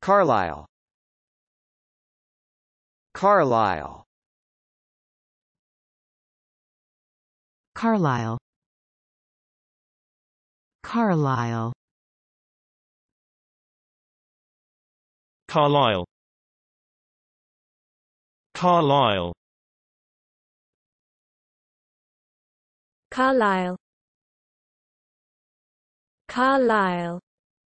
Carlisle. Carlisle. Carlisle. Carlisle. Carlisle. Carlisle. Carlisle. Carlisle.